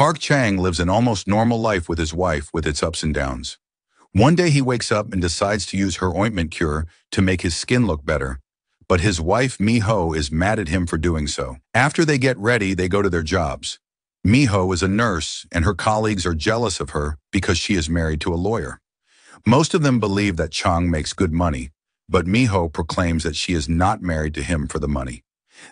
Park Chang lives an almost normal life with his wife with its ups and downs. One day he wakes up and decides to use her ointment cure to make his skin look better, but his wife Mi-ho is mad at him for doing so. After they get ready, they go to their jobs. Mi-ho is a nurse and her colleagues are jealous of her because she is married to a lawyer. Most of them believe that Chang makes good money, but Mi-ho proclaims that she is not married to him for the money.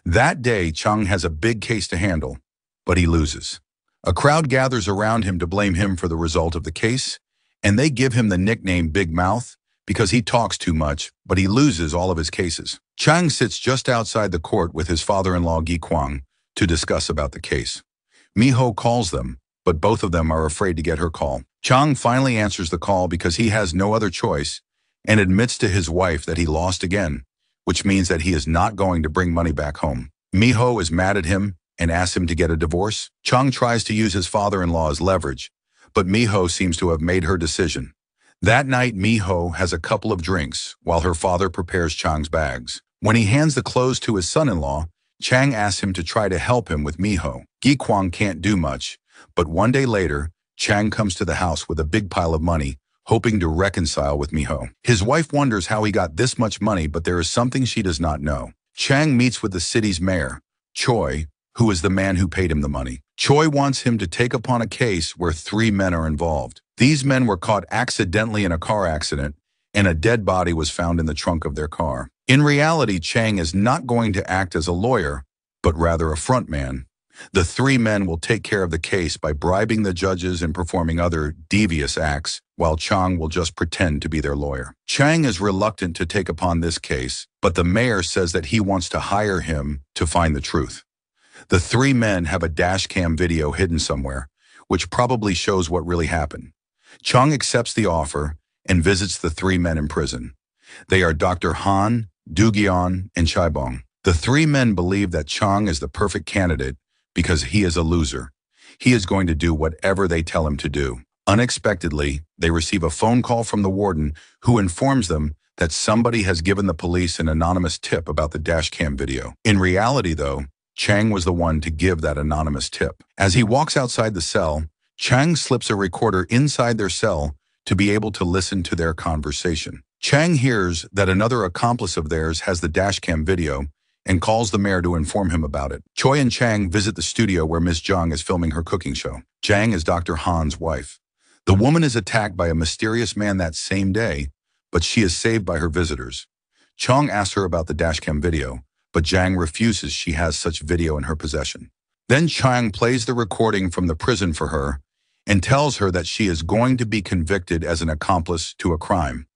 That day, Chang has a big case to handle, but he loses. A crowd gathers around him to blame him for the result of the case, and they give him the nickname Big Mouth because he talks too much, but he loses all of his cases. Chang sits just outside the court with his father-in-law Gi Kwang to discuss about the case. Mi-ho calls them, but both of them are afraid to get her call. Chang finally answers the call because he has no other choice and admits to his wife that he lost again, which means that he is not going to bring money back home. Mi-ho is mad at him and asks him to get a divorce. Chang tries to use his father-in-law as leverage, but Mi-ho seems to have made her decision. That night, Mi-ho has a couple of drinks while her father prepares Chang's bags. When he hands the clothes to his son-in-law, Chang asks him to try to help him with Mi-ho. Gi Kwang can't do much, but one day later, Chang comes to the house with a big pile of money, hoping to reconcile with Mi-ho. His wife wonders how he got this much money, but there is something she does not know. Chang meets with the city's mayor, Choi, who is the man who paid him the money. Choi wants him to take upon a case where three men are involved. These men were caught accidentally in a car accident, and a dead body was found in the trunk of their car. In reality, Chang is not going to act as a lawyer, but rather a front man. The three men will take care of the case by bribing the judges and performing other devious acts, while Chang will just pretend to be their lawyer. Chang is reluctant to take upon this case, but the mayor says that he wants to hire him to find the truth. The three men have a dash cam video hidden somewhere, which probably shows what really happened. Chang accepts the offer and visits the three men in prison. They are Dr. Han, Dugyeon, and Chaibong. The three men believe that Chang is the perfect candidate because he is a loser. He is going to do whatever they tell him to do. Unexpectedly, they receive a phone call from the warden who informs them that somebody has given the police an anonymous tip about the dashcam video. In reality, though, Chang was the one to give that anonymous tip. As he walks outside the cell, Chang slips a recorder inside their cell to be able to listen to their conversation. Chang hears that another accomplice of theirs has the dashcam video and calls the mayor to inform him about it. Choi and Chang visit the studio where Ms. Zhang is filming her cooking show. Zhang is Dr. Han's wife. The woman is attacked by a mysterious man that same day, but she is saved by her visitors. Chong asks her about the dashcam video, but Zhang refuses she has such video in her possession. Then Chang plays the recording from the prison for her and tells her that she is going to be convicted as an accomplice to a crime.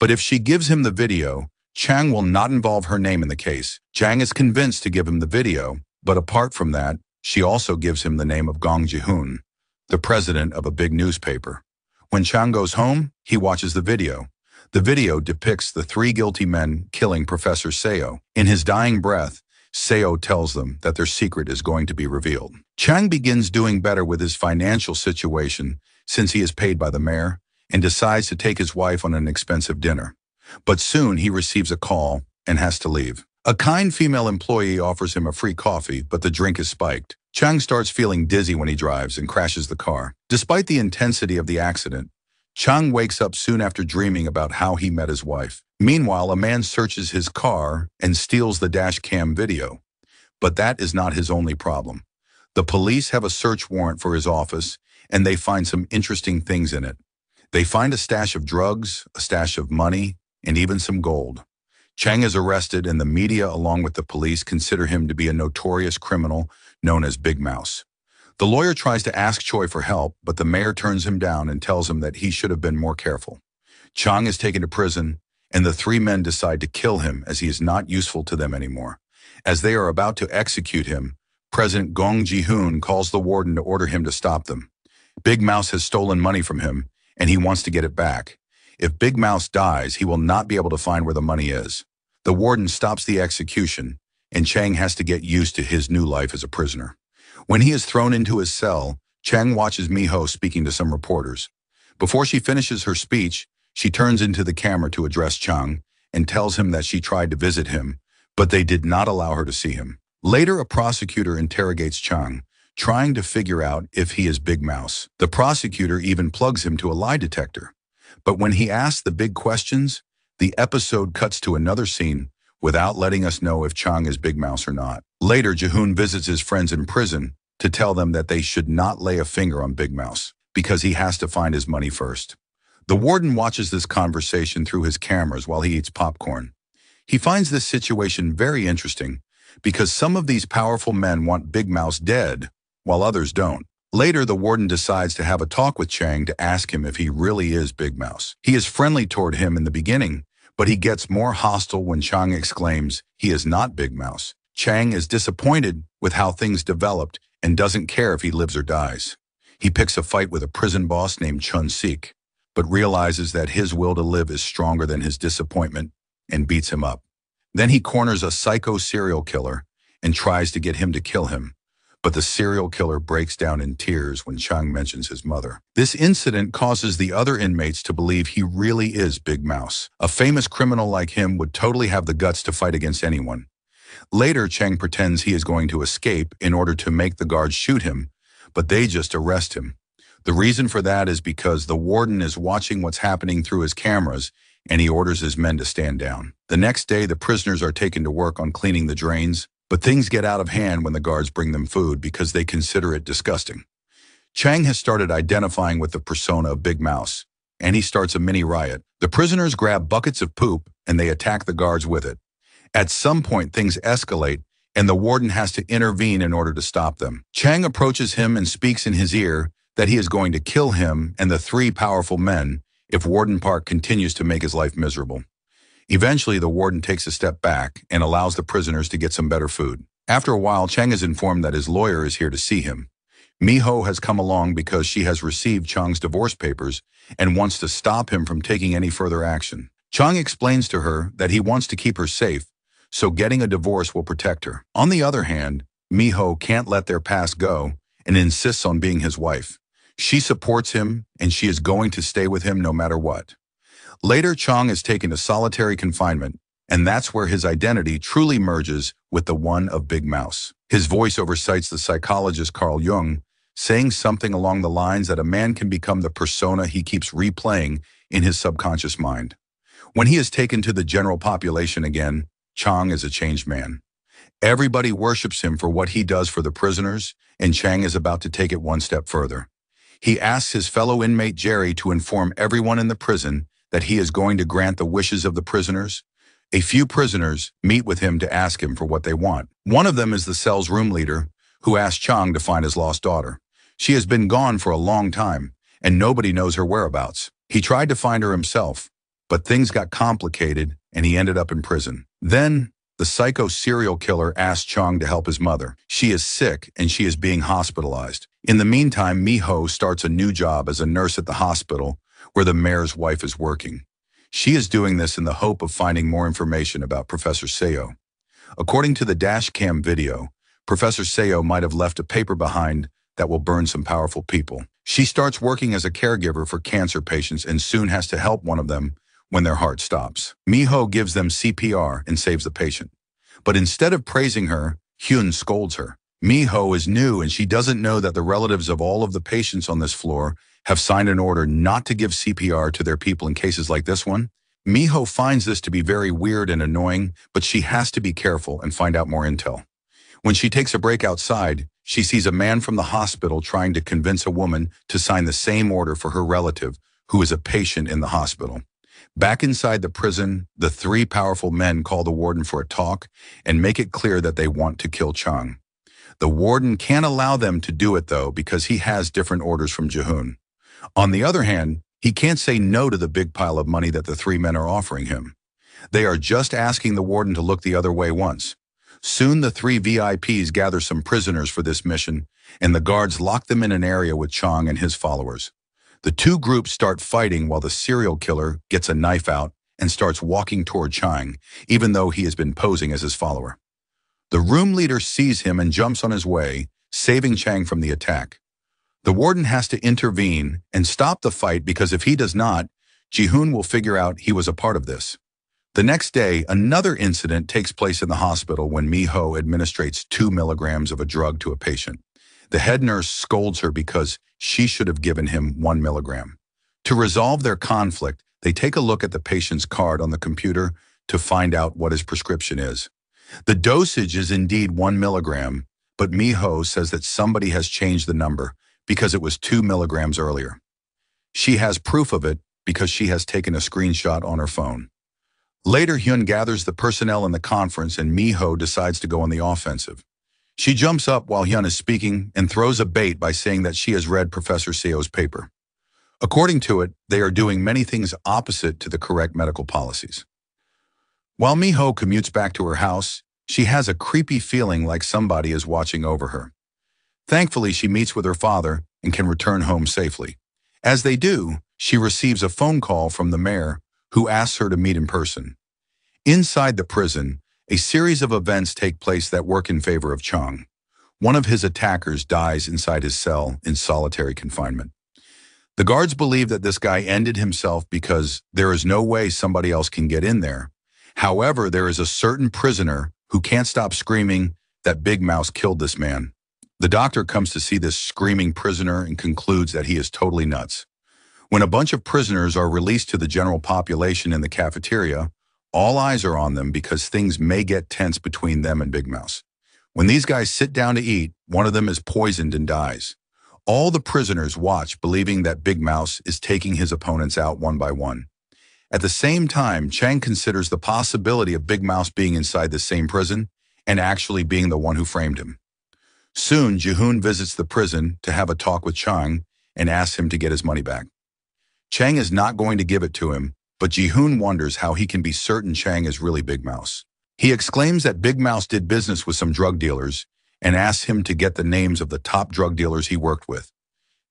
But if she gives him the video, Chang will not involve her name in the case. Chang is convinced to give him the video, but apart from that, she also gives him the name of Gong Ji-hoon, the president of a big newspaper. When Chang goes home, he watches the video. The video depicts the three guilty men killing Professor Seo. In his dying breath, Seo tells them that their secret is going to be revealed. Chang begins doing better with his financial situation since he is paid by the mayor and decides to take his wife on an expensive dinner. But soon he receives a call and has to leave. A kind female employee offers him a free coffee, but the drink is spiked. Chang starts feeling dizzy when he drives and crashes the car. Despite the intensity of the accident, Chang wakes up soon after dreaming about how he met his wife. Meanwhile, a man searches his car and steals the dash cam video. But that is not his only problem. The police have a search warrant for his office, and they find some interesting things in it. They find a stash of drugs, a stash of money, and even some gold. Chang is arrested, and the media, along with the police, consider him to be a notorious criminal known as Big Mouse. The lawyer tries to ask Choi for help, but the mayor turns him down and tells him that he should have been more careful. Chang is taken to prison, and the three men decide to kill him as he is not useful to them anymore. As they are about to execute him, President Gong Ji-hoon calls the warden to order him to stop them. Big Mouse has stolen money from him, and he wants to get it back. If Big Mouse dies, he will not be able to find where the money is. The warden stops the execution, and Chang has to get used to his new life as a prisoner. When he is thrown into his cell, Chang watches Mi-ho speaking to some reporters. Before she finishes her speech, she turns into the camera to address Chang and tells him that she tried to visit him, but they did not allow her to see him. Later, a prosecutor interrogates Chang, trying to figure out if he is Big Mouse. The prosecutor even plugs him to a lie detector. But when he asks the big questions, the episode cuts to another scene without letting us know if Chang is Big Mouse or not. Later, Jihun visits his friends in prison to tell them that they should not lay a finger on Big Mouse because he has to find his money first. The warden watches this conversation through his cameras while he eats popcorn. He finds this situation very interesting because some of these powerful men want Big Mouse dead while others don't. Later, the warden decides to have a talk with Chang to ask him if he really is Big Mouse. He is friendly toward him in the beginning, but he gets more hostile when Chang exclaims he is not Big Mouse. Chang is disappointed with how things developed and doesn't care if he lives or dies. He picks a fight with a prison boss named Chun Sik, but realizes that his will to live is stronger than his disappointment and beats him up. Then he corners a psycho serial killer and tries to get him to kill him, but the serial killer breaks down in tears when Chang mentions his mother. This incident causes the other inmates to believe he really is Big Mouse. A famous criminal like him would totally have the guts to fight against anyone. Later, Chang pretends he is going to escape in order to make the guards shoot him, but they just arrest him. The reason for that is because the warden is watching what's happening through his cameras and he orders his men to stand down. The next day, the prisoners are taken to work on cleaning the drains, but things get out of hand when the guards bring them food because they consider it disgusting. Chang has started identifying with the persona of Big Mouse, and he starts a mini riot. The prisoners grab buckets of poop and they attack the guards with it. At some point, things escalate, and the warden has to intervene in order to stop them. Chang approaches him and speaks in his ear that he is going to kill him and the three powerful men if Warden Park continues to make his life miserable. Eventually, the warden takes a step back and allows the prisoners to get some better food. After a while, Chang is informed that his lawyer is here to see him. Miho has come along because she has received Chang's divorce papers and wants to stop him from taking any further action. Chang explains to her that he wants to keep her safe so getting a divorce will protect her. On the other hand, Miho can't let their past go and insists on being his wife. She supports him, and she is going to stay with him no matter what. Later, Chang is taken to solitary confinement, and that's where his identity truly merges with the one of Big Mouse. His voice cites the psychologist Carl Jung, saying something along the lines that a man can become the persona he keeps replaying in his subconscious mind. When he is taken to the general population again, Chang is a changed man. Everybody worships him for what he does for the prisoners, and Chang is about to take it one step further. He asks his fellow inmate Jerry to inform everyone in the prison that he is going to grant the wishes of the prisoners. A few prisoners meet with him to ask him for what they want. One of them is the cell's room leader, who asks Chang to find his lost daughter. She has been gone for a long time, and nobody knows her whereabouts. He tried to find her himself, but things got complicated and he ended up in prison. Then, the psycho serial killer asked Chang to help his mother. She is sick and she is being hospitalized. In the meantime, Miho starts a new job as a nurse at the hospital where the mayor's wife is working. She is doing this in the hope of finding more information about Professor Seo. According to the dash cam video, Professor Seo might have left a paper behind that will burn some powerful people. She starts working as a caregiver for cancer patients and soon has to help one of them when their heart stops. Miho gives them CPR and saves the patient. But instead of praising her, Hyun scolds her. Miho is new and she doesn't know that the relatives of all of the patients on this floor have signed an order not to give CPR to their people in cases like this one. Miho finds this to be very weird and annoying, but she has to be careful and find out more intel. When she takes a break outside, she sees a man from the hospital trying to convince a woman to sign the same order for her relative, who is a patient in the hospital. Back inside the prison, the three powerful men call the warden for a talk and make it clear that they want to kill Chang. The warden can't allow them to do it, though, because he has different orders from Jihun. On the other hand, he can't say no to the big pile of money that the three men are offering him. They are just asking the warden to look the other way once. Soon the three VIPs gather some prisoners for this mission, and the guards lock them in an area with Chang and his followers. The two groups start fighting while the serial killer gets a knife out and starts walking toward Chang, even though he has been posing as his follower. The room leader sees him and jumps on his way, saving Chang from the attack. The warden has to intervene and stop the fight because if he does not, Jihun will figure out he was a part of this. The next day, another incident takes place in the hospital when Miho administrates two milligrams of a drug to a patient. The head nurse scolds her because she should have given him one milligram. To resolve their conflict, they take a look at the patient's card on the computer to find out what his prescription is. The dosage is indeed one milligram, but Miho says that somebody has changed the number because it was two milligrams earlier. She has proof of it because she has taken a screenshot on her phone. Later, Hyun gathers the personnel in the conference and Miho decides to go on the offensive. She jumps up while Hyun is speaking and throws a bait by saying that she has read Professor Seo's paper. According to it, they are doing many things opposite to the correct medical policies. While Miho commutes back to her house, she has a creepy feeling like somebody is watching over her. Thankfully, she meets with her father and can return home safely. As they do, she receives a phone call from the mayor who asks her to meet in person. Inside the prison, a series of events take place that work in favor of Chang. One of his attackers dies inside his cell in solitary confinement. The guards believe that this guy ended himself because there is no way somebody else can get in there. However, there is a certain prisoner who can't stop screaming that Big Mouse killed this man. The doctor comes to see this screaming prisoner and concludes that he is totally nuts. When a bunch of prisoners are released to the general population in the cafeteria, all eyes are on them because things may get tense between them and Big Mouse. When these guys sit down to eat, one of them is poisoned and dies. All the prisoners watch, believing that Big Mouse is taking his opponents out one by one. At the same time, Chang considers the possibility of Big Mouse being inside the same prison and actually being the one who framed him. Soon, Jihoon visits the prison to have a talk with Chang and asks him to get his money back. Chang is not going to give it to him, but Jihoon wonders how he can be certain Chang is really Big Mouse. He exclaims that Big Mouse did business with some drug dealers and asks him to get the names of the top drug dealers he worked with.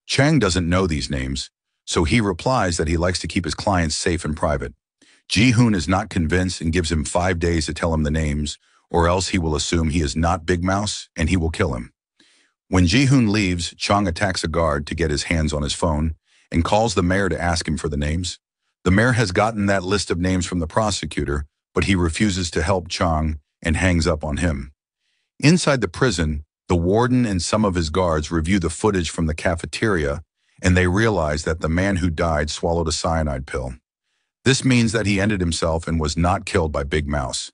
Chang doesn't know these names, so he replies that he likes to keep his clients safe and private. Ji-hoon is not convinced and gives him five days to tell him the names, or else he will assume he is not Big Mouse and he will kill him. When Ji-hoon leaves, Chang attacks a guard to get his hands on his phone and calls the mayor to ask him for the names. The mayor has gotten that list of names from the prosecutor, but he refuses to help Chang and hangs up on him. Inside the prison, the warden and some of his guards review the footage from the cafeteria and they realize that the man who died swallowed a cyanide pill. This means that he ended himself and was not killed by Big Mouse.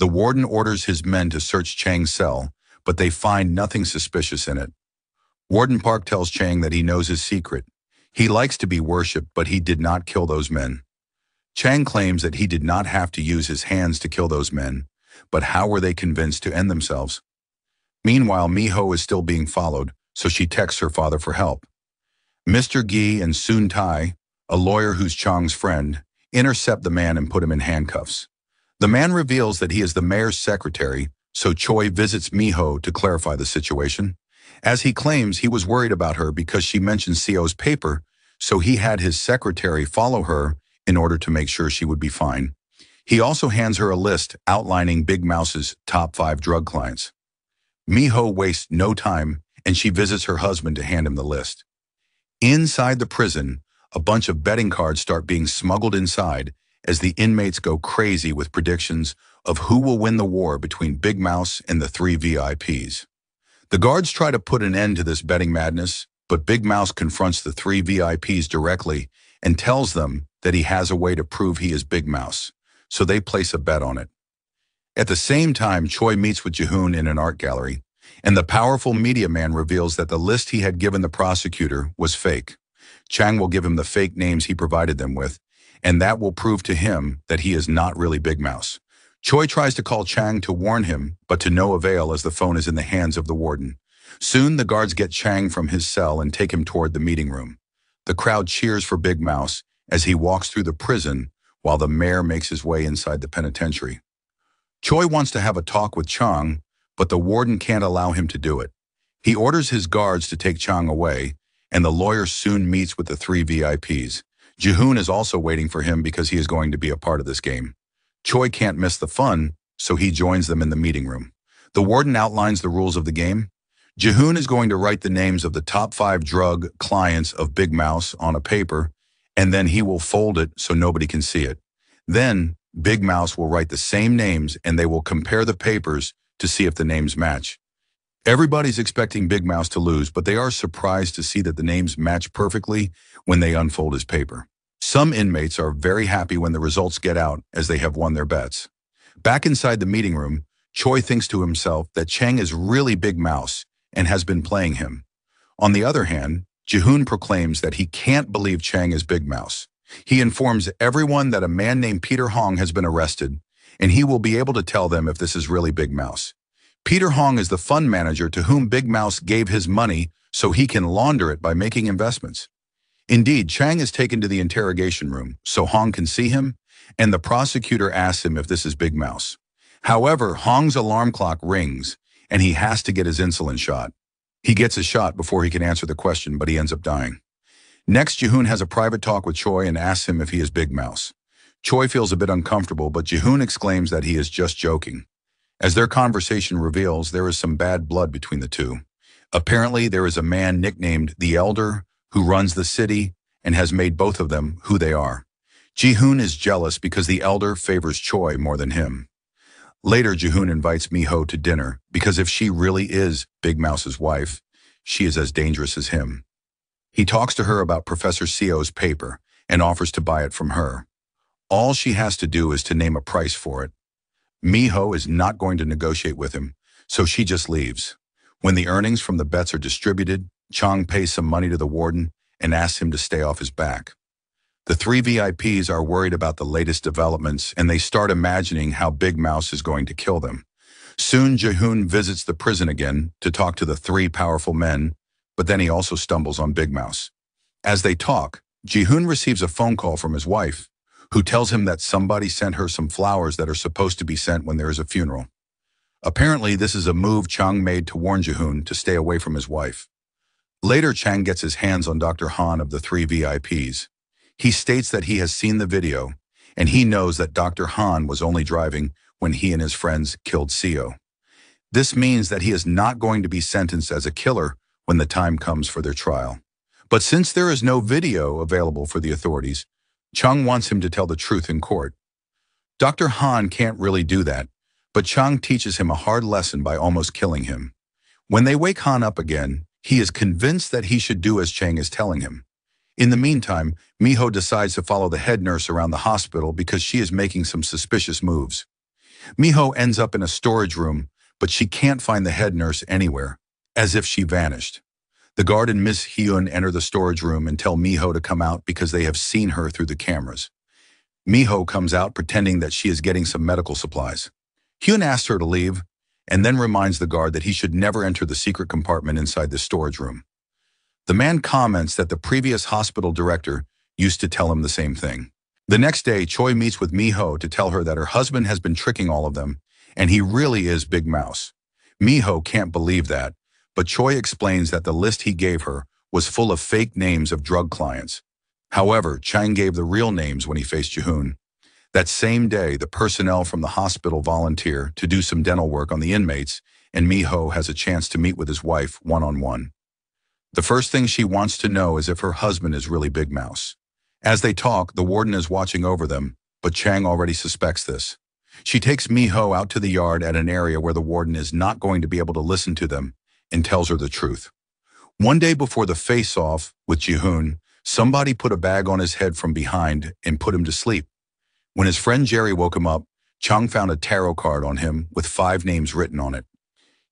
The warden orders his men to search Chang's cell, but they find nothing suspicious in it. Warden Park tells Chang that he knows his secret. He likes to be worshipped, but he did not kill those men. Chang claims that he did not have to use his hands to kill those men, but how were they convinced to end themselves? Meanwhile, Miho is still being followed, so she texts her father for help. Mr. Gi and Soon Tai, a lawyer who's Chang's friend, intercept the man and put him in handcuffs. The man reveals that he is the mayor's secretary, so Choi visits Miho to clarify the situation. As he claims, he was worried about her because she mentioned Seo's paper, so he had his secretary follow her in order to make sure she would be fine. He also hands her a list outlining Big Mouse's top five drug clients. Miho wastes no time and she visits her husband to hand him the list. Inside the prison, a bunch of betting cards start being smuggled inside as the inmates go crazy with predictions of who will win the war between Big Mouse and the three VIPs. The guards try to put an end to this betting madness, but Big Mouse confronts the three VIPs directly and tells them that he has a way to prove he is Big Mouse so they place a bet on it. At the same time, Choi meets with Jihoon in an art gallery, and the powerful media man reveals that the list he had given the prosecutor was fake. Chang will give him the fake names he provided them with, and that will prove to him that he is not really Big Mouse. Choi tries to call Chang to warn him, but to no avail as the phone is in the hands of the warden. Soon, the guards get Chang from his cell and take him toward the meeting room. The crowd cheers for Big Mouse as he walks through the prison while the mayor makes his way inside the penitentiary. Choi wants to have a talk with Chang, but the warden can't allow him to do it. He orders his guards to take Chang away, and the lawyer soon meets with the three VIPs. Jihoon is also waiting for him because he is going to be a part of this game. Choi can't miss the fun, so he joins them in the meeting room. The warden outlines the rules of the game. Jihoon is going to write the names of the top five drug clients of Big Mouse on a paper and then he will fold it so nobody can see it. Then Big Mouse will write the same names and they will compare the papers to see if the names match. Everybody's expecting Big Mouse to lose, but they are surprised to see that the names match perfectly when they unfold his paper. Some inmates are very happy when the results get out as they have won their bets. Back inside the meeting room, Choi thinks to himself that Chang is really Big Mouse and has been playing him. On the other hand, Jihoon proclaims that he can't believe Chang is Big Mouse. He informs everyone that a man named Peter Hong has been arrested, and he will be able to tell them if this is really Big Mouse. Peter Hong is the fund manager to whom Big Mouse gave his money so he can launder it by making investments. Indeed, Chang is taken to the interrogation room so Hong can see him, and the prosecutor asks him if this is Big Mouse. However, Hong's alarm clock rings, and he has to get his insulin shot. He gets a shot before he can answer the question, but he ends up dying. Next, Jihoon has a private talk with Choi and asks him if he is Big Mouse. Choi feels a bit uncomfortable, but Jihoon exclaims that he is just joking. As their conversation reveals, there is some bad blood between the two. Apparently, there is a man nicknamed the Elder who runs the city and has made both of them who they are. Jihoon is jealous because the Elder favors Choi more than him. Later, Jihoon invites Miho to dinner because if she really is Big Mouse's wife, she is as dangerous as him. He talks to her about Professor Seo's paper and offers to buy it from her. All she has to do is to name a price for it. Miho is not going to negotiate with him, so she just leaves. When the earnings from the bets are distributed, Chang pays some money to the warden and asks him to stay off his back. The three VIPs are worried about the latest developments and they start imagining how Big Mouse is going to kill them. Soon Jihoon visits the prison again to talk to the three powerful men, but then he also stumbles on Big Mouse. As they talk, Jihoon receives a phone call from his wife, who tells him that somebody sent her some flowers that are supposed to be sent when there is a funeral. Apparently, this is a move Chang made to warn Jihoon to stay away from his wife. Later, Chang gets his hands on Dr. Han of the three VIPs. He states that he has seen the video, and he knows that Dr. Han was only driving when he and his friends killed Seo. This means that he is not going to be sentenced as a killer when the time comes for their trial. But since there is no video available for the authorities, Chung wants him to tell the truth in court. Dr. Han can't really do that, but Chung teaches him a hard lesson by almost killing him. When they wake Han up again, he is convinced that he should do as Chang is telling him. In the meantime, Miho decides to follow the head nurse around the hospital because she is making some suspicious moves. Miho ends up in a storage room, but she can't find the head nurse anywhere, as if she vanished. The guard and Miss Hyun enter the storage room and tell Miho to come out because they have seen her through the cameras. Miho comes out pretending that she is getting some medical supplies. Hyun asks her to leave and then reminds the guard that he should never enter the secret compartment inside the storage room. The man comments that the previous hospital director used to tell him the same thing. The next day, Choi meets with Miho to tell her that her husband has been tricking all of them, and he really is Big Mouse. Miho can't believe that, but Choi explains that the list he gave her was full of fake names of drug clients. However, Chang gave the real names when he faced Jihoon. That same day, the personnel from the hospital volunteer to do some dental work on the inmates, and Miho has a chance to meet with his wife one-on-one. -on -one. The first thing she wants to know is if her husband is really Big Mouse. As they talk, the warden is watching over them, but Chang already suspects this. She takes Miho out to the yard at an area where the warden is not going to be able to listen to them and tells her the truth. One day before the face-off with Jihoon, somebody put a bag on his head from behind and put him to sleep. When his friend Jerry woke him up, Chung found a tarot card on him with five names written on it.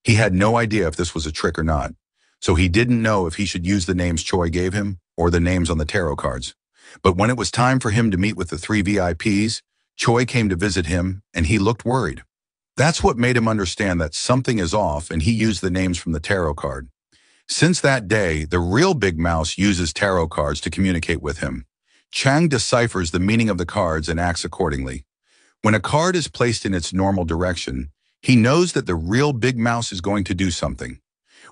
He had no idea if this was a trick or not, so he didn't know if he should use the names Choi gave him or the names on the tarot cards. But when it was time for him to meet with the three VIPs, Choi came to visit him and he looked worried. That's what made him understand that something is off and he used the names from the tarot card. Since that day, the real Big Mouse uses tarot cards to communicate with him. Chang deciphers the meaning of the cards and acts accordingly. When a card is placed in its normal direction, he knows that the real Big Mouse is going to do something.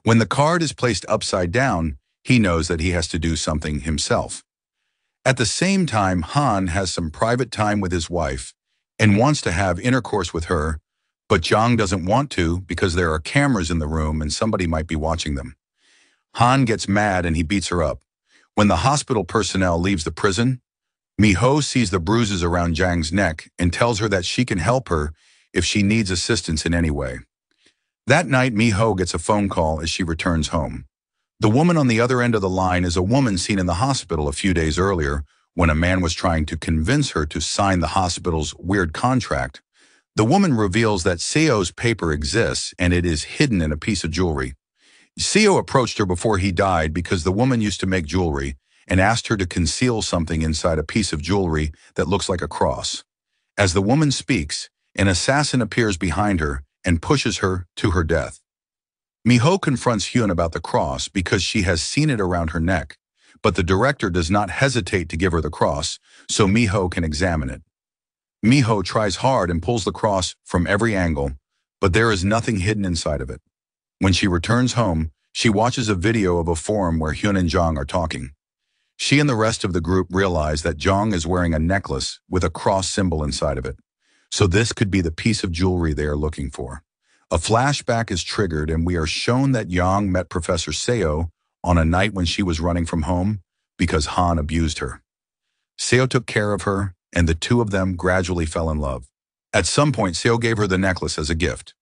When the card is placed upside down, he knows that he has to do something himself. At the same time, Han has some private time with his wife and wants to have intercourse with her, but Zhang doesn't want to because there are cameras in the room and somebody might be watching them. Han gets mad and he beats her up. When the hospital personnel leaves the prison, Miho sees the bruises around Zhang's neck and tells her that she can help her if she needs assistance in any way. That night, Mi-ho gets a phone call as she returns home. The woman on the other end of the line is a woman seen in the hospital a few days earlier when a man was trying to convince her to sign the hospital's weird contract. The woman reveals that Seo's paper exists and it is hidden in a piece of jewelry. Seo approached her before he died because the woman used to make jewelry and asked her to conceal something inside a piece of jewelry that looks like a cross. As the woman speaks, an assassin appears behind her and pushes her to her death. Mi-ho confronts Hyun about the cross because she has seen it around her neck, but the director does not hesitate to give her the cross so Mi-ho can examine it. Mi-ho tries hard and pulls the cross from every angle, but there is nothing hidden inside of it. When she returns home, she watches a video of a forum where Hyun and Jong are talking. She and the rest of the group realize that Jong is wearing a necklace with a cross symbol inside of it. So this could be the piece of jewelry they are looking for. A flashback is triggered and we are shown that Yang met Professor Seo on a night when she was running from home because Han abused her. Seo took care of her and the two of them gradually fell in love. At some point, Seo gave her the necklace as a gift.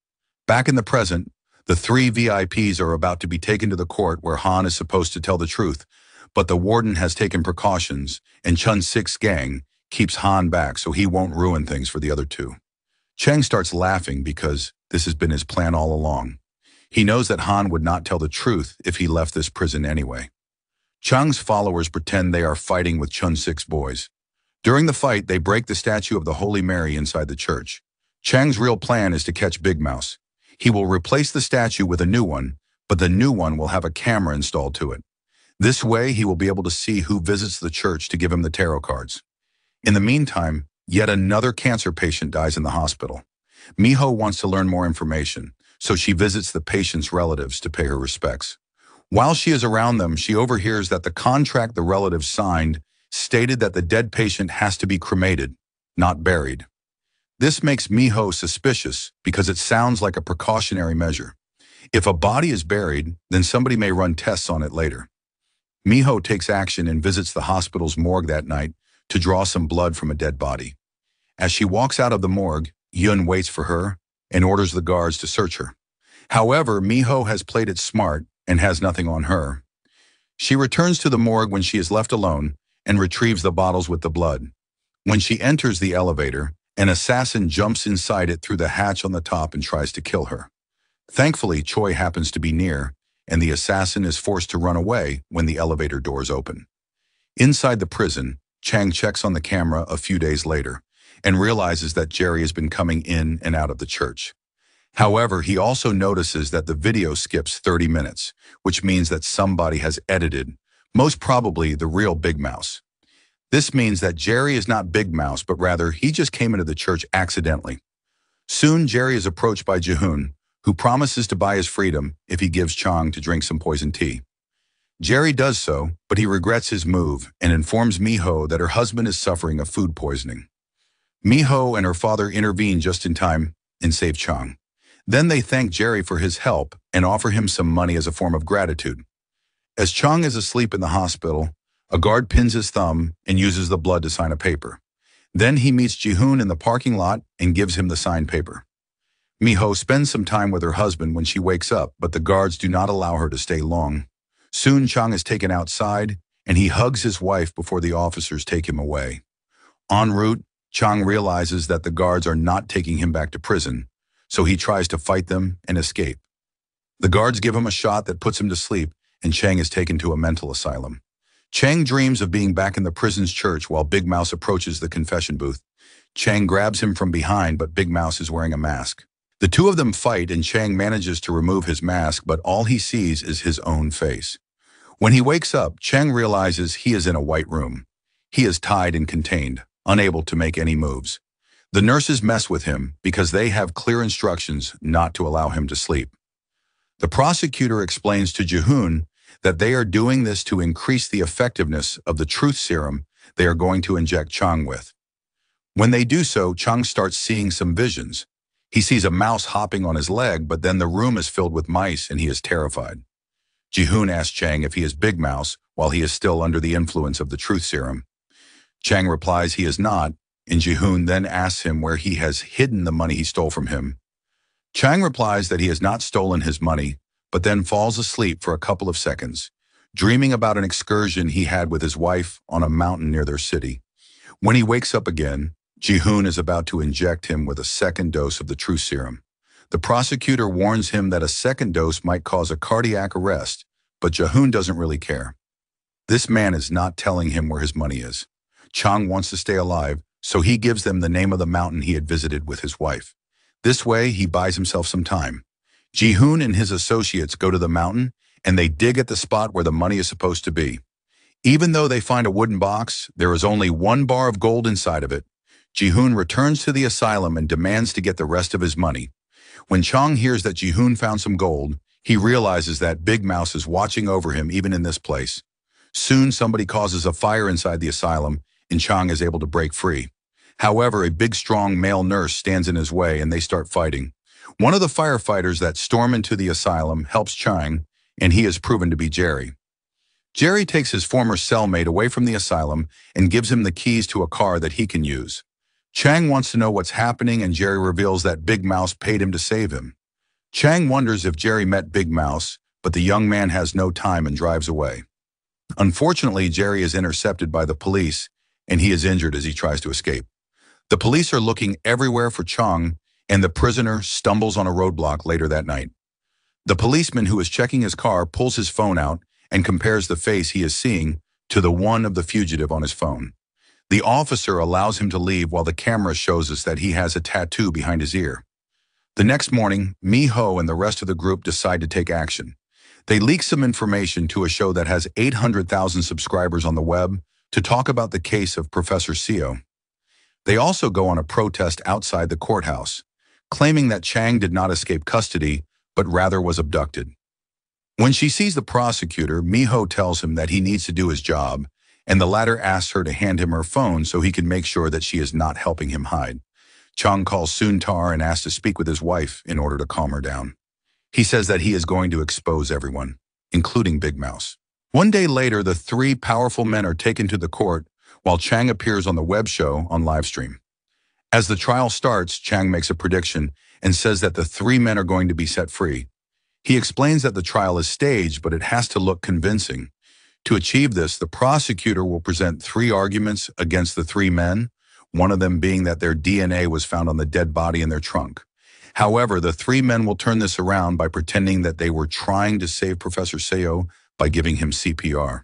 Back in the present, the three VIPs are about to be taken to the court where Han is supposed to tell the truth, but the warden has taken precautions and Chun Sik's gang keeps Han back so he won't ruin things for the other two. Cheng starts laughing because this has been his plan all along. He knows that Han would not tell the truth if he left this prison anyway. Chang's followers pretend they are fighting with Chun Sik's boys. During the fight, they break the statue of the Holy Mary inside the church. Chang's real plan is to catch Big Mouse. He will replace the statue with a new one, but the new one will have a camera installed to it. This way, he will be able to see who visits the church to give him the tarot cards. In the meantime, yet another cancer patient dies in the hospital. Mi-ho wants to learn more information, so she visits the patient's relatives to pay her respects. While she is around them, she overhears that the contract the relatives signed stated that the dead patient has to be cremated, not buried. This makes Mi-ho suspicious because it sounds like a precautionary measure. If a body is buried, then somebody may run tests on it later. Mi-ho takes action and visits the hospital's morgue that night to draw some blood from a dead body. As she walks out of the morgue, Yun waits for her and orders the guards to search her. However, Mi-ho has played it smart and has nothing on her. She returns to the morgue when she is left alone and retrieves the bottles with the blood. When she enters the elevator, an assassin jumps inside it through the hatch on the top and tries to kill her. Thankfully, Choi happens to be near, and the assassin is forced to run away when the elevator doors open. Inside the prison, Chang checks on the camera a few days later and realizes that Jerry has been coming in and out of the church. However, he also notices that the video skips 30 minutes, which means that somebody has edited, most probably the real Big Mouse. This means that Jerry is not Big Mouse, but rather he just came into the church accidentally. Soon, Jerry is approached by Jihoon, who promises to buy his freedom if he gives Chong to drink some poison tea. Jerry does so, but he regrets his move and informs Mi-ho that her husband is suffering of food poisoning. Mi-ho and her father intervene just in time and save Chong. Then they thank Jerry for his help and offer him some money as a form of gratitude. As Chong is asleep in the hospital, a guard pins his thumb and uses the blood to sign a paper. Then he meets Jihoon in the parking lot and gives him the signed paper. Mi-ho spends some time with her husband when she wakes up, but the guards do not allow her to stay long. Soon Chong is taken outside, and he hugs his wife before the officers take him away. En route, Chang realizes that the guards are not taking him back to prison, so he tries to fight them and escape. The guards give him a shot that puts him to sleep, and Chang is taken to a mental asylum. Chang dreams of being back in the prison's church while Big Mouse approaches the confession booth. Chang grabs him from behind, but Big Mouse is wearing a mask. The two of them fight, and Chang manages to remove his mask, but all he sees is his own face. When he wakes up, Chang realizes he is in a white room. He is tied and contained unable to make any moves. The nurses mess with him because they have clear instructions not to allow him to sleep. The prosecutor explains to Jihoon that they are doing this to increase the effectiveness of the truth serum they are going to inject Chang with. When they do so, Chang starts seeing some visions. He sees a mouse hopping on his leg, but then the room is filled with mice and he is terrified. Jihoon asks Chang if he is Big Mouse while he is still under the influence of the truth serum. Chang replies he is not, and Jihoon then asks him where he has hidden the money he stole from him. Chang replies that he has not stolen his money, but then falls asleep for a couple of seconds, dreaming about an excursion he had with his wife on a mountain near their city. When he wakes up again, Ji-hoon is about to inject him with a second dose of the true serum. The prosecutor warns him that a second dose might cause a cardiac arrest, but Ji-hoon doesn't really care. This man is not telling him where his money is. Chang wants to stay alive, so he gives them the name of the mountain he had visited with his wife. This way, he buys himself some time. Ji-hoon and his associates go to the mountain, and they dig at the spot where the money is supposed to be. Even though they find a wooden box, there is only one bar of gold inside of it. Ji-hoon returns to the asylum and demands to get the rest of his money. When Chang hears that Ji-hoon found some gold, he realizes that Big Mouse is watching over him even in this place. Soon somebody causes a fire inside the asylum and Chang is able to break free. However, a big strong male nurse stands in his way and they start fighting. One of the firefighters that storm into the asylum helps Chang and he is proven to be Jerry. Jerry takes his former cellmate away from the asylum and gives him the keys to a car that he can use. Chang wants to know what's happening and Jerry reveals that Big Mouse paid him to save him. Chang wonders if Jerry met Big Mouse, but the young man has no time and drives away. Unfortunately, Jerry is intercepted by the police and he is injured as he tries to escape. The police are looking everywhere for Chang and the prisoner stumbles on a roadblock later that night. The policeman who is checking his car pulls his phone out and compares the face he is seeing to the one of the fugitive on his phone. The officer allows him to leave while the camera shows us that he has a tattoo behind his ear. The next morning, Mi-ho and the rest of the group decide to take action. They leak some information to a show that has 800,000 subscribers on the web to talk about the case of Professor Seo. They also go on a protest outside the courthouse, claiming that Chang did not escape custody, but rather was abducted. When she sees the prosecutor, Mi-ho tells him that he needs to do his job and the latter asks her to hand him her phone so he can make sure that she is not helping him hide. Chang calls Soon-tar and asks to speak with his wife in order to calm her down. He says that he is going to expose everyone, including Big Mouse. One day later, the three powerful men are taken to the court while Chang appears on the web show on livestream. As the trial starts, Chang makes a prediction and says that the three men are going to be set free. He explains that the trial is staged, but it has to look convincing. To achieve this, the prosecutor will present three arguments against the three men, one of them being that their DNA was found on the dead body in their trunk. However, the three men will turn this around by pretending that they were trying to save Professor Seo by giving him CPR.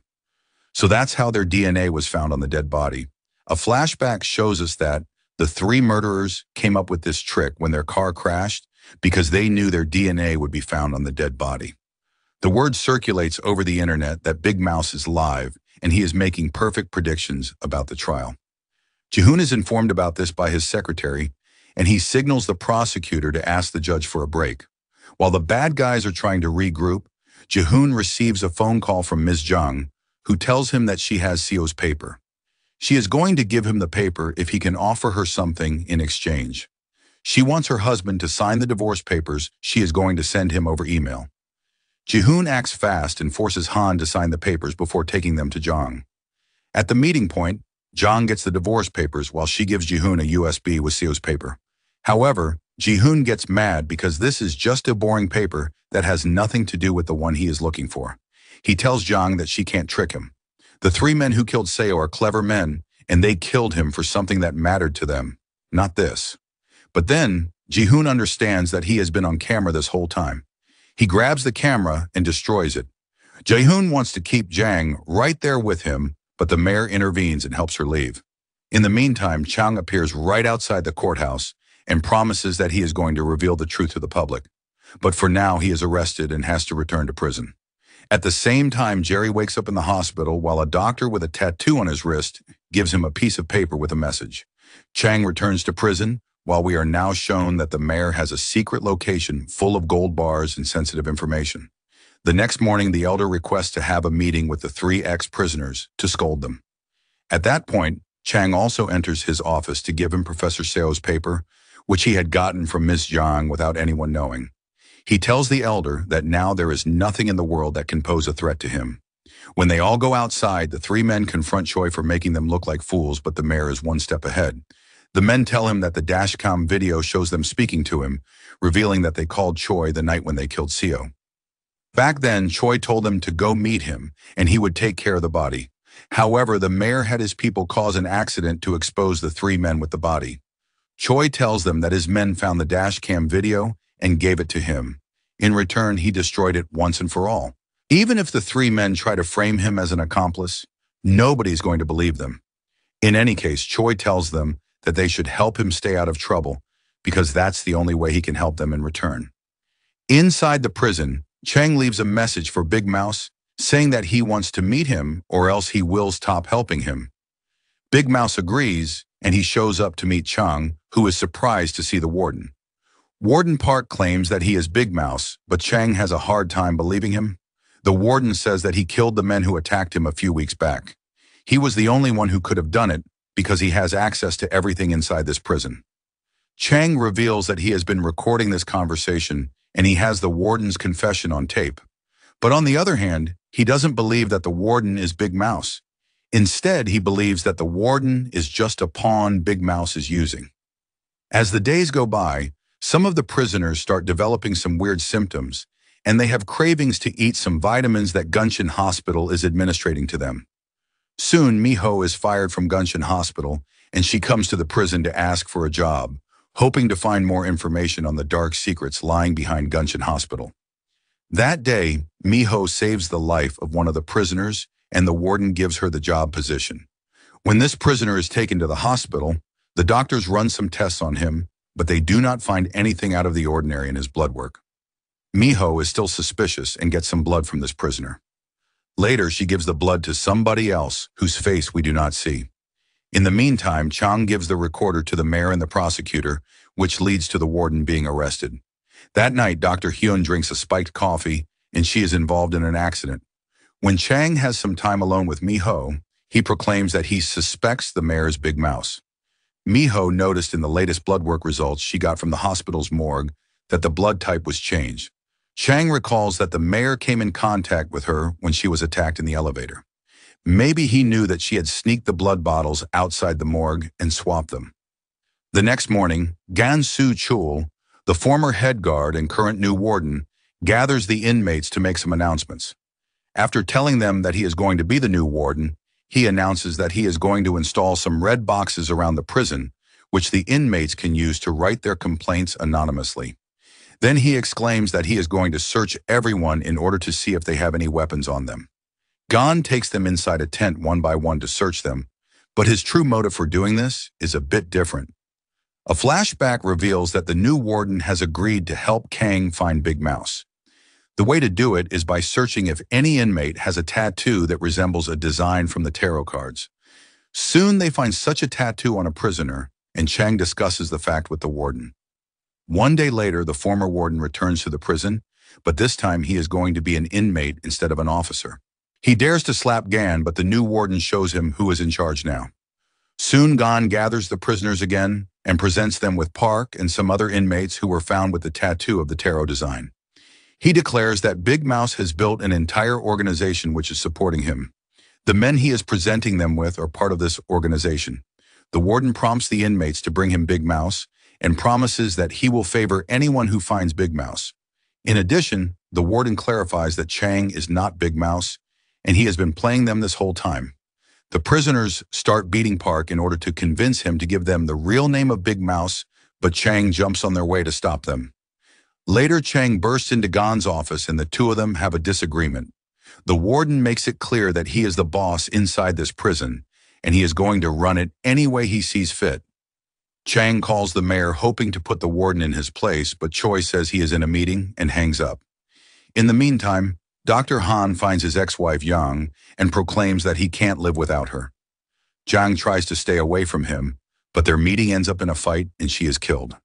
So that's how their DNA was found on the dead body. A flashback shows us that the three murderers came up with this trick when their car crashed because they knew their DNA would be found on the dead body. The word circulates over the internet that Big Mouse is live and he is making perfect predictions about the trial. Ji-hoon is informed about this by his secretary and he signals the prosecutor to ask the judge for a break. While the bad guys are trying to regroup, Ji-hoon receives a phone call from Ms. Jung, who tells him that she has Seo's paper. She is going to give him the paper if he can offer her something in exchange. She wants her husband to sign the divorce papers she is going to send him over email. Ji-hoon acts fast and forces Han to sign the papers before taking them to Jong. At the meeting point, Jong gets the divorce papers while she gives Ji-hoon a USB with Seo's paper. However, Ji-hoon gets mad because this is just a boring paper that has nothing to do with the one he is looking for. He tells Jong that she can't trick him. The three men who killed Seo are clever men, and they killed him for something that mattered to them, not this. But then, Ji-hoon understands that he has been on camera this whole time. He grabs the camera and destroys it. Ji-hoon wants to keep Jang right there with him, but the mayor intervenes and helps her leave. In the meantime, Chang appears right outside the courthouse and promises that he is going to reveal the truth to the public. But for now, he is arrested and has to return to prison. At the same time, Jerry wakes up in the hospital while a doctor with a tattoo on his wrist gives him a piece of paper with a message. Chang returns to prison, while we are now shown that the mayor has a secret location full of gold bars and sensitive information. The next morning, the elder requests to have a meeting with the three ex-prisoners to scold them. At that point, Chang also enters his office to give him Professor Seo's paper, which he had gotten from Ms. Jiang without anyone knowing. He tells the elder that now there is nothing in the world that can pose a threat to him. When they all go outside, the three men confront Choi for making them look like fools, but the mayor is one step ahead. The men tell him that the dashcam video shows them speaking to him, revealing that they called Choi the night when they killed Seo. Back then, Choi told them to go meet him, and he would take care of the body. However, the mayor had his people cause an accident to expose the three men with the body. Choi tells them that his men found the dash cam video and gave it to him. In return, he destroyed it once and for all. Even if the three men try to frame him as an accomplice, nobody's going to believe them. In any case, Choi tells them that they should help him stay out of trouble because that's the only way he can help them in return. Inside the prison, Chang leaves a message for Big Mouse saying that he wants to meet him or else he will stop helping him. Big Mouse agrees and he shows up to meet Chang, who is surprised to see the warden. Warden Park claims that he is Big Mouse, but Chang has a hard time believing him. The warden says that he killed the men who attacked him a few weeks back. He was the only one who could have done it because he has access to everything inside this prison. Chang reveals that he has been recording this conversation and he has the warden's confession on tape. But on the other hand, he doesn't believe that the warden is Big Mouse. Instead, he believes that the warden is just a pawn Big Mouse is using. As the days go by, some of the prisoners start developing some weird symptoms, and they have cravings to eat some vitamins that Gunshin Hospital is administrating to them. Soon, Miho is fired from Gunshin Hospital, and she comes to the prison to ask for a job, hoping to find more information on the dark secrets lying behind Gunshin Hospital. That day, Miho saves the life of one of the prisoners, and the warden gives her the job position. When this prisoner is taken to the hospital, the doctors run some tests on him but they do not find anything out of the ordinary in his blood work. Miho is still suspicious and gets some blood from this prisoner. Later, she gives the blood to somebody else whose face we do not see. In the meantime, Chang gives the recorder to the mayor and the prosecutor, which leads to the warden being arrested. That night, Dr. Hyun drinks a spiked coffee, and she is involved in an accident. When Chang has some time alone with Miho, he proclaims that he suspects the mayor's big mouse. Miho noticed in the latest blood work results she got from the hospital's morgue that the blood type was changed. Chang recalls that the mayor came in contact with her when she was attacked in the elevator. Maybe he knew that she had sneaked the blood bottles outside the morgue and swapped them. The next morning, Gan Su Chul, the former head guard and current new warden, gathers the inmates to make some announcements. After telling them that he is going to be the new warden, he announces that he is going to install some red boxes around the prison, which the inmates can use to write their complaints anonymously. Then he exclaims that he is going to search everyone in order to see if they have any weapons on them. Gon takes them inside a tent one by one to search them, but his true motive for doing this is a bit different. A flashback reveals that the new warden has agreed to help Kang find Big Mouse. The way to do it is by searching if any inmate has a tattoo that resembles a design from the tarot cards. Soon they find such a tattoo on a prisoner, and Chang discusses the fact with the warden. One day later, the former warden returns to the prison, but this time he is going to be an inmate instead of an officer. He dares to slap Gan, but the new warden shows him who is in charge now. Soon Gan gathers the prisoners again and presents them with Park and some other inmates who were found with the tattoo of the tarot design. He declares that Big Mouse has built an entire organization which is supporting him. The men he is presenting them with are part of this organization. The warden prompts the inmates to bring him Big Mouse and promises that he will favor anyone who finds Big Mouse. In addition, the warden clarifies that Chang is not Big Mouse, and he has been playing them this whole time. The prisoners start beating Park in order to convince him to give them the real name of Big Mouse, but Chang jumps on their way to stop them. Later, Chang bursts into Gan's office and the two of them have a disagreement. The warden makes it clear that he is the boss inside this prison, and he is going to run it any way he sees fit. Chang calls the mayor hoping to put the warden in his place, but Choi says he is in a meeting and hangs up. In the meantime, Dr. Han finds his ex-wife Yang and proclaims that he can't live without her. Jiang tries to stay away from him, but their meeting ends up in a fight and she is killed.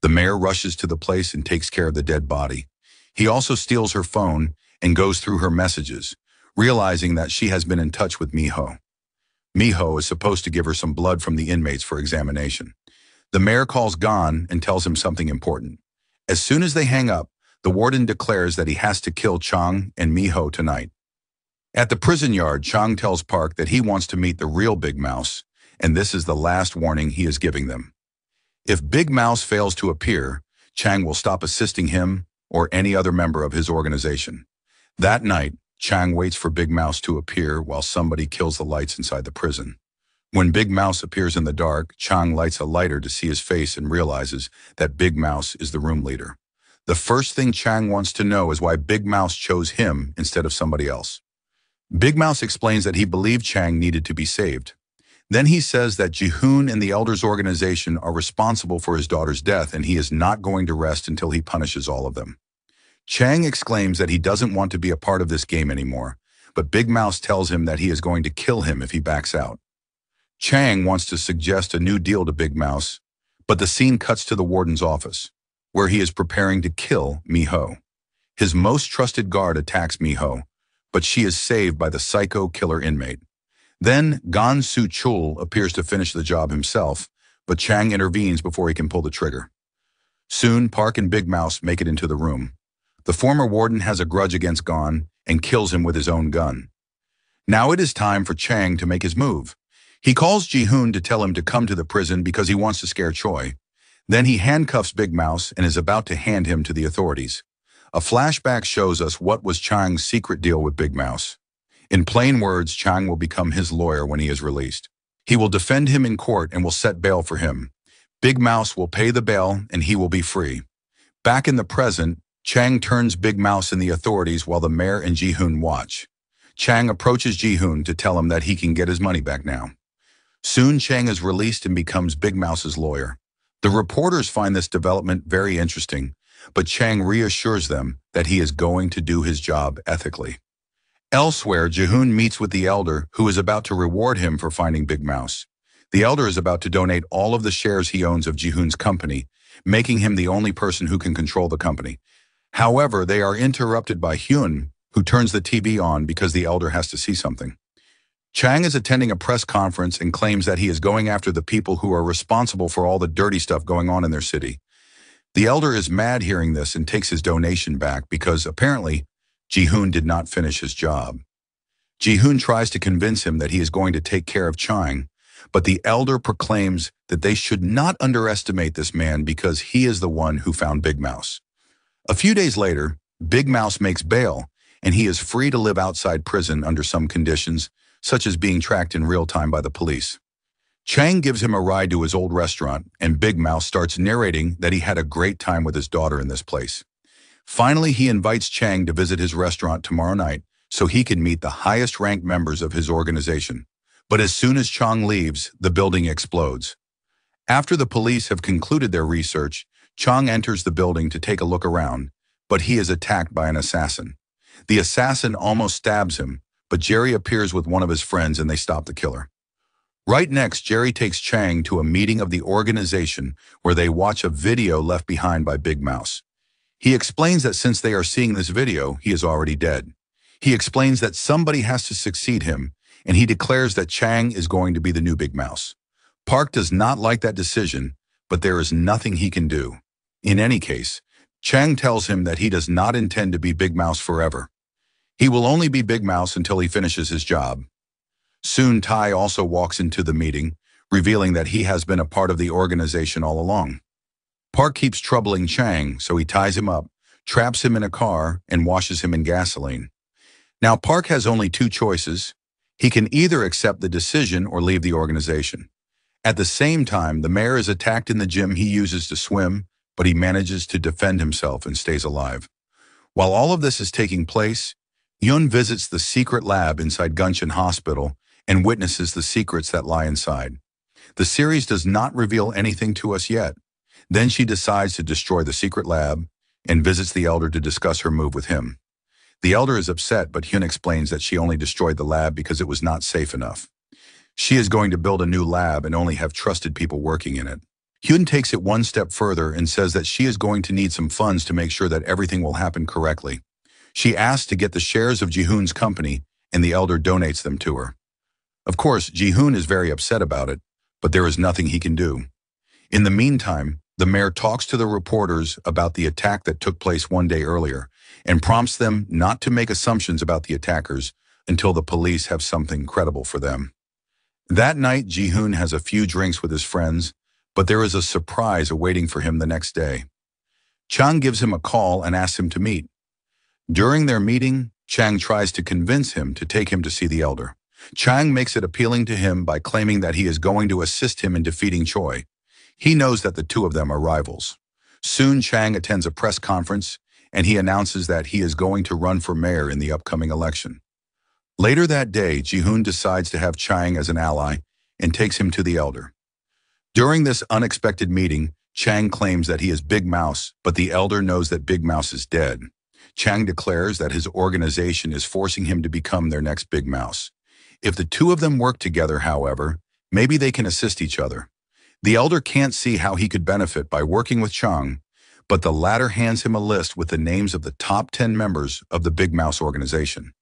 The mayor rushes to the place and takes care of the dead body. He also steals her phone and goes through her messages, realizing that she has been in touch with Miho. Miho is supposed to give her some blood from the inmates for examination. The mayor calls Gon and tells him something important. As soon as they hang up, the warden declares that he has to kill Chang and Miho tonight. At the prison yard, Chang tells Park that he wants to meet the real Big Mouse, and this is the last warning he is giving them. If Big Mouse fails to appear, Chang will stop assisting him or any other member of his organization. That night, Chang waits for Big Mouse to appear while somebody kills the lights inside the prison. When Big Mouse appears in the dark, Chang lights a lighter to see his face and realizes that Big Mouse is the room leader. The first thing Chang wants to know is why Big Mouse chose him instead of somebody else. Big Mouse explains that he believed Chang needed to be saved. Then he says that Jihoon and the Elders organization are responsible for his daughter's death and he is not going to rest until he punishes all of them. Chang exclaims that he doesn't want to be a part of this game anymore, but Big Mouse tells him that he is going to kill him if he backs out. Chang wants to suggest a new deal to Big Mouse, but the scene cuts to the warden's office, where he is preparing to kill Miho. His most trusted guard attacks Miho, but she is saved by the psycho killer inmate. Then Gan Su Chul appears to finish the job himself, but Chang intervenes before he can pull the trigger. Soon, Park and Big Mouse make it into the room. The former warden has a grudge against Gon and kills him with his own gun. Now it is time for Chang to make his move. He calls Ji-hoon to tell him to come to the prison because he wants to scare Choi. Then he handcuffs Big Mouse and is about to hand him to the authorities. A flashback shows us what was Chang's secret deal with Big Mouse. In plain words, Chang will become his lawyer when he is released. He will defend him in court and will set bail for him. Big Mouse will pay the bail and he will be free. Back in the present, Chang turns Big Mouse and the authorities while the mayor and Ji-hoon watch. Chang approaches Ji-hoon to tell him that he can get his money back now. Soon Chang is released and becomes Big Mouse's lawyer. The reporters find this development very interesting, but Chang reassures them that he is going to do his job ethically. Elsewhere, Ji-hoon meets with the elder who is about to reward him for finding Big Mouse. The elder is about to donate all of the shares he owns of Ji-hoon's company, making him the only person who can control the company. However, they are interrupted by Hyun, who turns the TV on because the elder has to see something. Chang is attending a press conference and claims that he is going after the people who are responsible for all the dirty stuff going on in their city. The elder is mad hearing this and takes his donation back because apparently Ji-hoon did not finish his job. Ji-hoon tries to convince him that he is going to take care of Chang, but the elder proclaims that they should not underestimate this man because he is the one who found Big Mouse. A few days later, Big Mouse makes bail, and he is free to live outside prison under some conditions, such as being tracked in real time by the police. Chang gives him a ride to his old restaurant, and Big Mouse starts narrating that he had a great time with his daughter in this place. Finally, he invites Chang to visit his restaurant tomorrow night so he can meet the highest-ranked members of his organization. But as soon as Chang leaves, the building explodes. After the police have concluded their research, Chang enters the building to take a look around, but he is attacked by an assassin. The assassin almost stabs him, but Jerry appears with one of his friends and they stop the killer. Right next, Jerry takes Chang to a meeting of the organization where they watch a video left behind by Big Mouse. He explains that since they are seeing this video, he is already dead. He explains that somebody has to succeed him, and he declares that Chang is going to be the new Big Mouse. Park does not like that decision, but there is nothing he can do. In any case, Chang tells him that he does not intend to be Big Mouse forever. He will only be Big Mouse until he finishes his job. Soon Tai also walks into the meeting, revealing that he has been a part of the organization all along. Park keeps troubling Chang, so he ties him up, traps him in a car, and washes him in gasoline. Now, Park has only two choices. He can either accept the decision or leave the organization. At the same time, the mayor is attacked in the gym he uses to swim, but he manages to defend himself and stays alive. While all of this is taking place, Yun visits the secret lab inside Guncheon Hospital and witnesses the secrets that lie inside. The series does not reveal anything to us yet. Then she decides to destroy the secret lab and visits the Elder to discuss her move with him. The Elder is upset, but Hyun explains that she only destroyed the lab because it was not safe enough. She is going to build a new lab and only have trusted people working in it. Hyun takes it one step further and says that she is going to need some funds to make sure that everything will happen correctly. She asks to get the shares of Jihoon's company, and the elder donates them to her. Of course, Jihoon is very upset about it, but there is nothing he can do. In the meantime, the mayor talks to the reporters about the attack that took place one day earlier and prompts them not to make assumptions about the attackers until the police have something credible for them. That night, Jihoon has a few drinks with his friends, but there is a surprise awaiting for him the next day. Chang gives him a call and asks him to meet. During their meeting, Chang tries to convince him to take him to see the elder. Chang makes it appealing to him by claiming that he is going to assist him in defeating Choi. He knows that the two of them are rivals. Soon Chang attends a press conference and he announces that he is going to run for mayor in the upcoming election. Later that day, Jihoon decides to have Chang as an ally and takes him to the elder. During this unexpected meeting, Chang claims that he is Big Mouse, but the elder knows that Big Mouse is dead. Chang declares that his organization is forcing him to become their next Big Mouse. If the two of them work together, however, maybe they can assist each other. The elder can't see how he could benefit by working with Chang, but the latter hands him a list with the names of the top 10 members of the Big Mouse organization.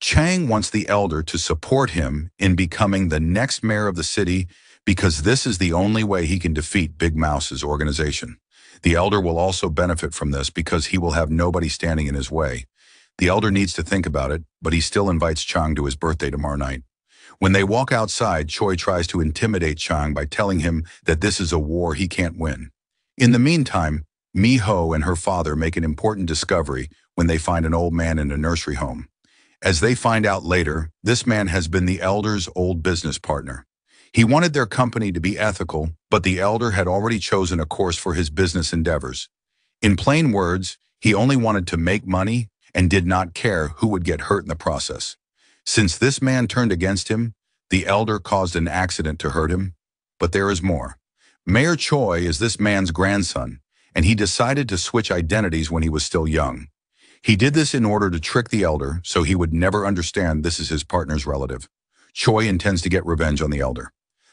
Chang wants the elder to support him in becoming the next mayor of the city because this is the only way he can defeat Big Mouse's organization. The elder will also benefit from this because he will have nobody standing in his way. The elder needs to think about it, but he still invites Chang to his birthday tomorrow night. When they walk outside, Choi tries to intimidate Chang by telling him that this is a war he can't win. In the meantime, Mi Ho and her father make an important discovery when they find an old man in a nursery home. As they find out later, this man has been the elder's old business partner. He wanted their company to be ethical, but the elder had already chosen a course for his business endeavors. In plain words, he only wanted to make money and did not care who would get hurt in the process. Since this man turned against him, the elder caused an accident to hurt him. But there is more. Mayor Choi is this man's grandson, and he decided to switch identities when he was still young. He did this in order to trick the elder so he would never understand this is his partner's relative. Choi intends to get revenge on the elder.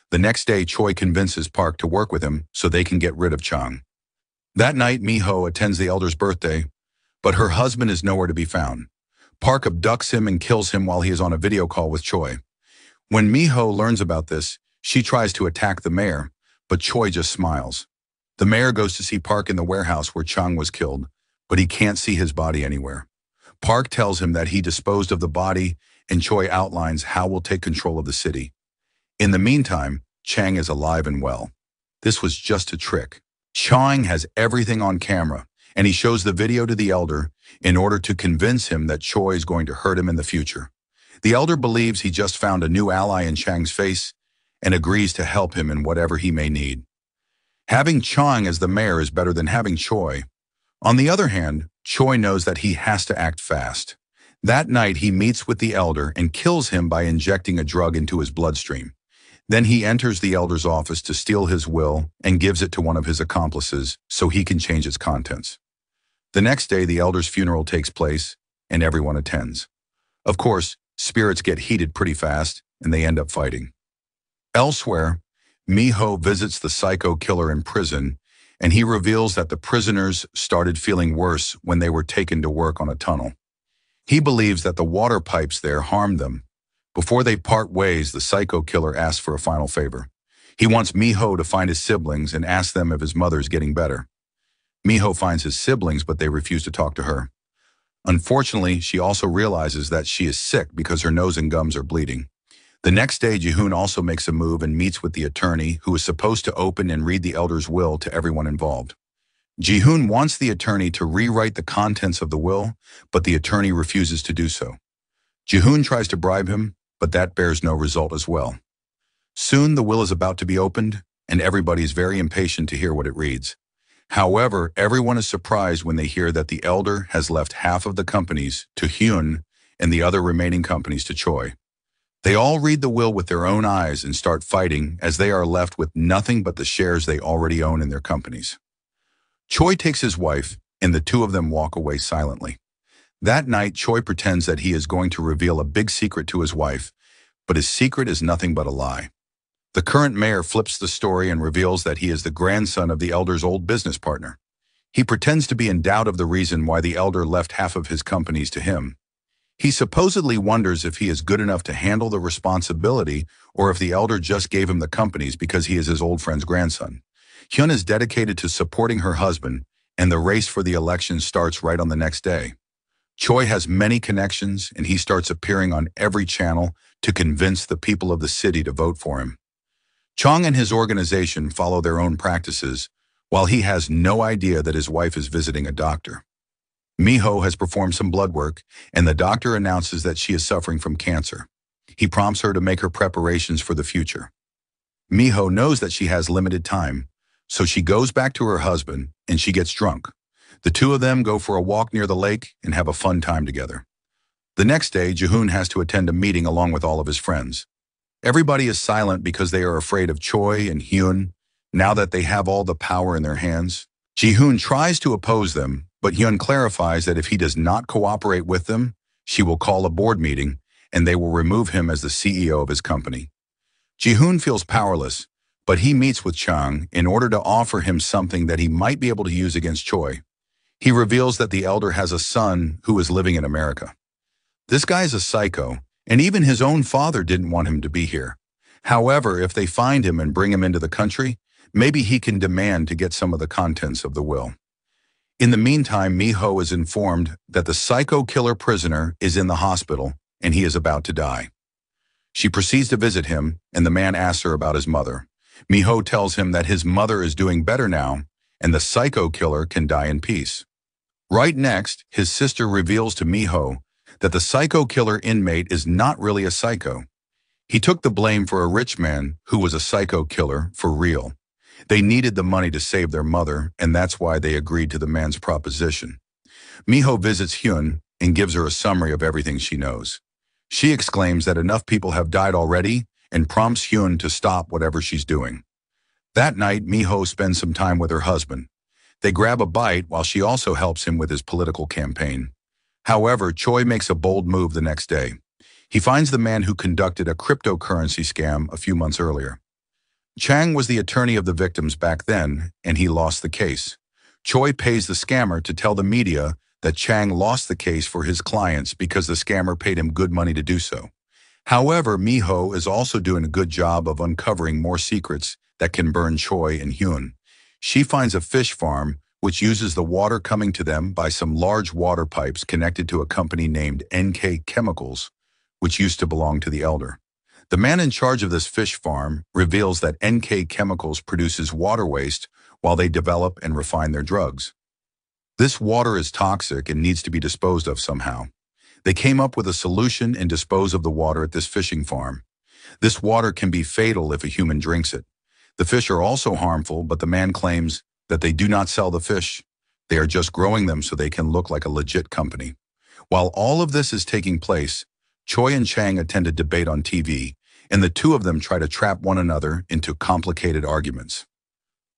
The next day, Choi convinces Park to work with him so they can get rid of Chang. That night, Miho attends the elder's birthday, but her husband is nowhere to be found. Park abducts him and kills him while he is on a video call with Choi. When Miho learns about this, she tries to attack the mayor, but Choi just smiles. The mayor goes to see Park in the warehouse where Chang was killed, but he can't see his body anywhere. Park tells him that he disposed of the body, and Choi outlines how we'll take control of the city. In the meantime, Chang is alive and well. This was just a trick. Chang has everything on camera, and he shows the video to the elder in order to convince him that Choi is going to hurt him in the future. The elder believes he just found a new ally in Chang's face and agrees to help him in whatever he may need. Having Chang as the mayor is better than having Choi, on the other hand, Choi knows that he has to act fast. That night, he meets with the elder and kills him by injecting a drug into his bloodstream. Then he enters the elder's office to steal his will and gives it to one of his accomplices so he can change its contents. The next day, the elder's funeral takes place and everyone attends. Of course, spirits get heated pretty fast and they end up fighting. Elsewhere, Miho visits the psycho killer in prison and he reveals that the prisoners started feeling worse when they were taken to work on a tunnel. He believes that the water pipes there harmed them. Before they part ways, the psycho killer asks for a final favor. He wants Miho to find his siblings and ask them if his mother is getting better. Miho finds his siblings, but they refuse to talk to her. Unfortunately, she also realizes that she is sick because her nose and gums are bleeding. The next day, Jihoon also makes a move and meets with the attorney who is supposed to open and read the elder's will to everyone involved. Jihoon wants the attorney to rewrite the contents of the will, but the attorney refuses to do so. Jihoon tries to bribe him, but that bears no result as well. Soon the will is about to be opened, and everybody is very impatient to hear what it reads. However, everyone is surprised when they hear that the elder has left half of the companies to Hyun and the other remaining companies to Choi. They all read the will with their own eyes and start fighting as they are left with nothing but the shares they already own in their companies. Choi takes his wife, and the two of them walk away silently. That night, Choi pretends that he is going to reveal a big secret to his wife, but his secret is nothing but a lie. The current mayor flips the story and reveals that he is the grandson of the elder's old business partner. He pretends to be in doubt of the reason why the elder left half of his companies to him. He supposedly wonders if he is good enough to handle the responsibility or if the elder just gave him the companies because he is his old friend's grandson. Hyun is dedicated to supporting her husband, and the race for the election starts right on the next day. Choi has many connections, and he starts appearing on every channel to convince the people of the city to vote for him. Chong and his organization follow their own practices, while he has no idea that his wife is visiting a doctor. Miho has performed some blood work, and the doctor announces that she is suffering from cancer. He prompts her to make her preparations for the future. Miho knows that she has limited time, so she goes back to her husband and she gets drunk. The two of them go for a walk near the lake and have a fun time together. The next day, Jihoon has to attend a meeting along with all of his friends. Everybody is silent because they are afraid of Choi and Hyun now that they have all the power in their hands. Jihoon tries to oppose them, but Hyun clarifies that if he does not cooperate with them, she will call a board meeting and they will remove him as the CEO of his company. Jihoon feels powerless, but he meets with Chang in order to offer him something that he might be able to use against Choi. He reveals that the elder has a son who is living in America. This guy is a psycho, and even his own father didn't want him to be here. However, if they find him and bring him into the country, maybe he can demand to get some of the contents of the will. In the meantime, Miho is informed that the psycho killer prisoner is in the hospital and he is about to die. She proceeds to visit him, and the man asks her about his mother. Miho tells him that his mother is doing better now, and the psycho killer can die in peace. Right next, his sister reveals to Miho that the psycho killer inmate is not really a psycho. He took the blame for a rich man who was a psycho killer for real. They needed the money to save their mother, and that's why they agreed to the man's proposition. Miho visits Hyun and gives her a summary of everything she knows. She exclaims that enough people have died already and prompts Hyun to stop whatever she's doing. That night, Miho spends some time with her husband. They grab a bite while she also helps him with his political campaign. However, Choi makes a bold move the next day. He finds the man who conducted a cryptocurrency scam a few months earlier. Chang was the attorney of the victims back then, and he lost the case. Choi pays the scammer to tell the media that Chang lost the case for his clients because the scammer paid him good money to do so. However, Miho is also doing a good job of uncovering more secrets that can burn Choi and Hyun. She finds a fish farm which uses the water coming to them by some large water pipes connected to a company named NK Chemicals, which used to belong to the elder. The man in charge of this fish farm reveals that NK Chemicals produces water waste while they develop and refine their drugs. This water is toxic and needs to be disposed of somehow. They came up with a solution and dispose of the water at this fishing farm. This water can be fatal if a human drinks it. The fish are also harmful, but the man claims that they do not sell the fish. They are just growing them so they can look like a legit company. While all of this is taking place, Choi and Chang attend a debate on TV, and the two of them try to trap one another into complicated arguments.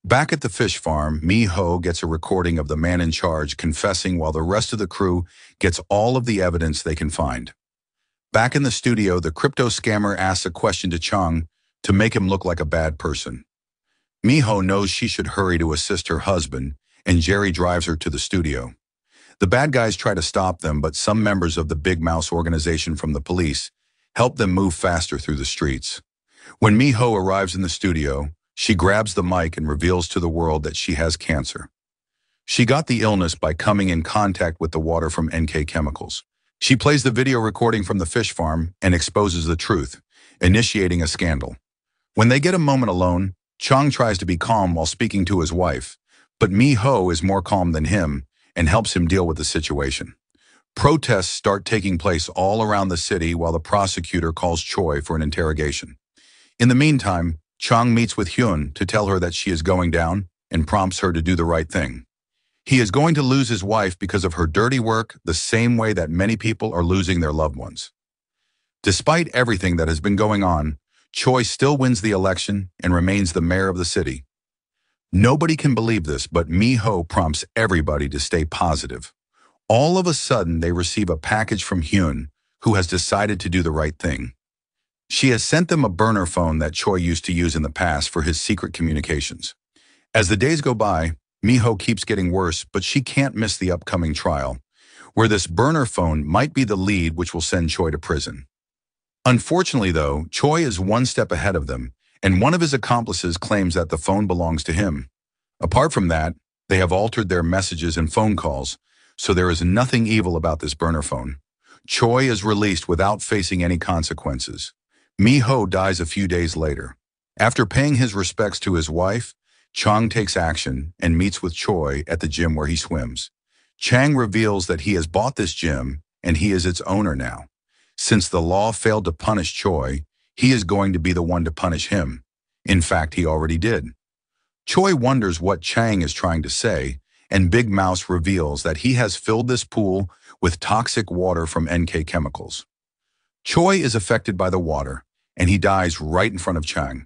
Back at the fish farm, Mi Ho gets a recording of the man in charge confessing while the rest of the crew gets all of the evidence they can find. Back in the studio, the crypto scammer asks a question to Chang to make him look like a bad person. Miho knows she should hurry to assist her husband, and Jerry drives her to the studio. The bad guys try to stop them, but some members of the Big Mouse organization from the police help them move faster through the streets. When Miho arrives in the studio, she grabs the mic and reveals to the world that she has cancer. She got the illness by coming in contact with the water from NK Chemicals. She plays the video recording from the fish farm and exposes the truth, initiating a scandal. When they get a moment alone, Chang tries to be calm while speaking to his wife, but Mi Ho is more calm than him and helps him deal with the situation. Protests start taking place all around the city while the prosecutor calls Choi for an interrogation. In the meantime, Chang meets with Hyun to tell her that she is going down and prompts her to do the right thing. He is going to lose his wife because of her dirty work the same way that many people are losing their loved ones. Despite everything that has been going on, Choi still wins the election and remains the mayor of the city. Nobody can believe this, but Mi Ho prompts everybody to stay positive. All of a sudden, they receive a package from Hyun, who has decided to do the right thing. She has sent them a burner phone that Choi used to use in the past for his secret communications. As the days go by, Miho keeps getting worse, but she can't miss the upcoming trial, where this burner phone might be the lead which will send Choi to prison. Unfortunately, though, Choi is one step ahead of them, and one of his accomplices claims that the phone belongs to him. Apart from that, they have altered their messages and phone calls, so there is nothing evil about this burner phone. Choi is released without facing any consequences. Mi Ho dies a few days later. After paying his respects to his wife, Chang takes action and meets with Choi at the gym where he swims. Chang reveals that he has bought this gym and he is its owner now. Since the law failed to punish Choi, he is going to be the one to punish him. In fact, he already did. Choi wonders what Chang is trying to say, and Big Mouse reveals that he has filled this pool with toxic water from NK chemicals. Choi is affected by the water, and he dies right in front of Chang.